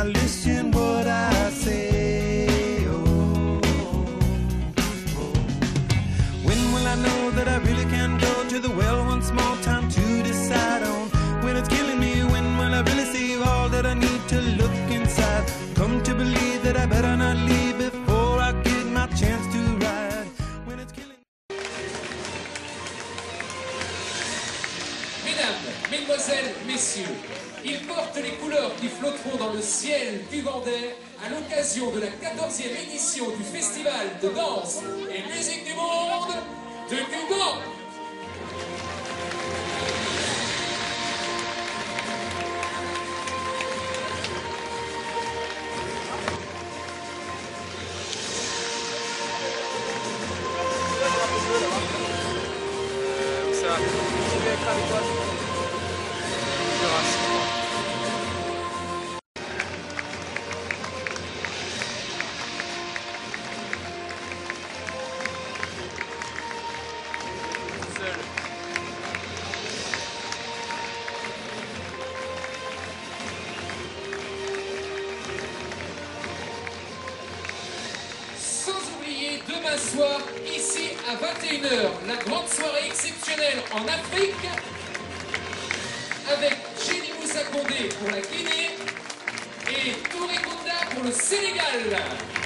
Now listen what I say, oh. When will I know that I really can go to the well one small time to decide on when it's killing me? When will I really see all that I need to look inside? Come to believe that I better not leave before I get my chance to ride. When it's killing Mesdames, Mesdemoiselles, Messieurs, ils portent qui flotteront dans le ciel du Vendée à l'occasion de la 14e édition du Festival de danse et musique du monde de. Sans ici à 21h, la grande soirée exceptionnelle en Afrique avec Jenny Moussa Condé pour la Guinée et Touré Kunda pour le Sénégal.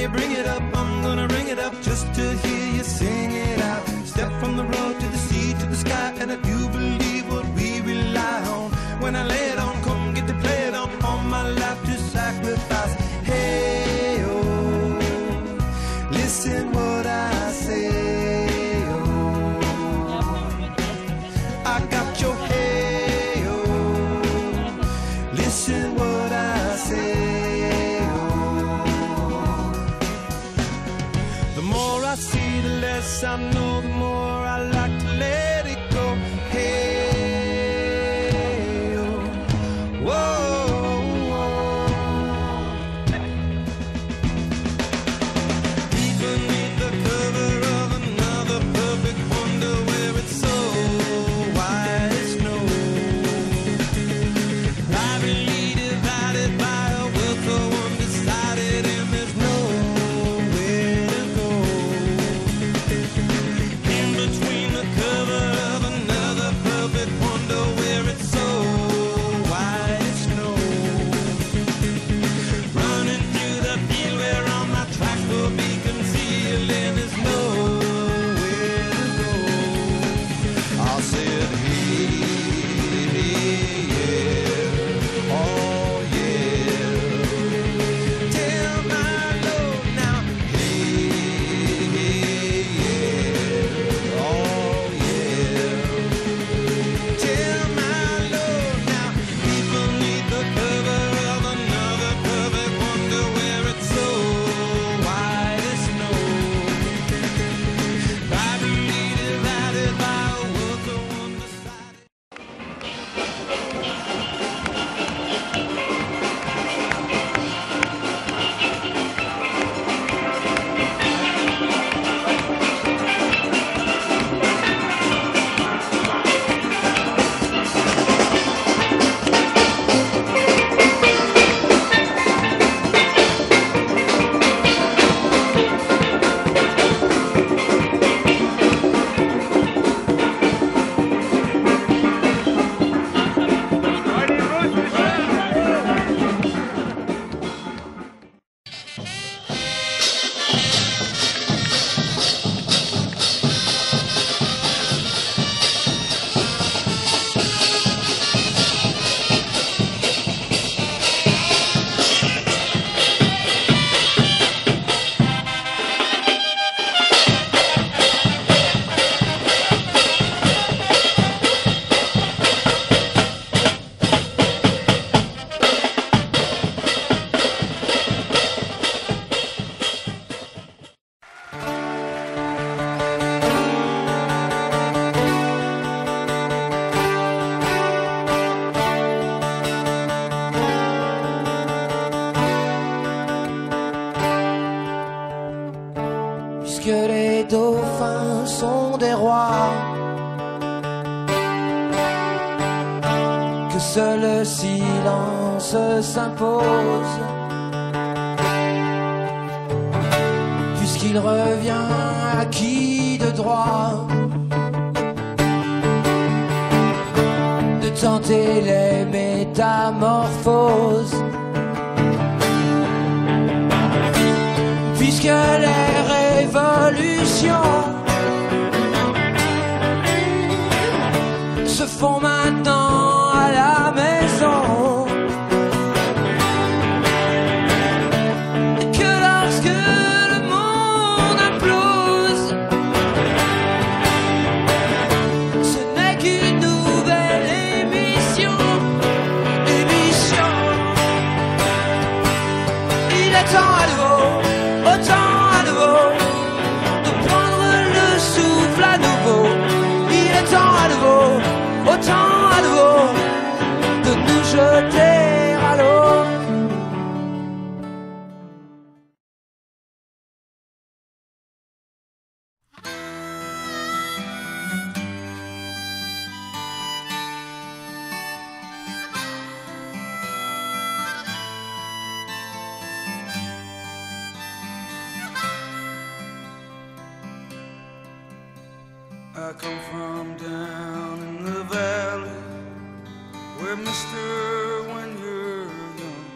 You bring it up, I'm gonna ring it up just to hear you sing it out. Step from the road to the sea to the sky, and I do believe what we rely on. When I lay it on, come get to play it on, all my life to sacrifice. Hey, oh, listen see, the less I know. The more I like to let I'll see. Dauphins sont des rois. Que seul le silence s'impose. Puisqu'il revient à qui de droit? De tenter les métamorphoses. Puisque les solutions se font mal. I come from down in the valley where, mister, when you're young,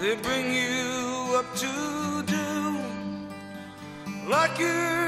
they bring you up to do like you're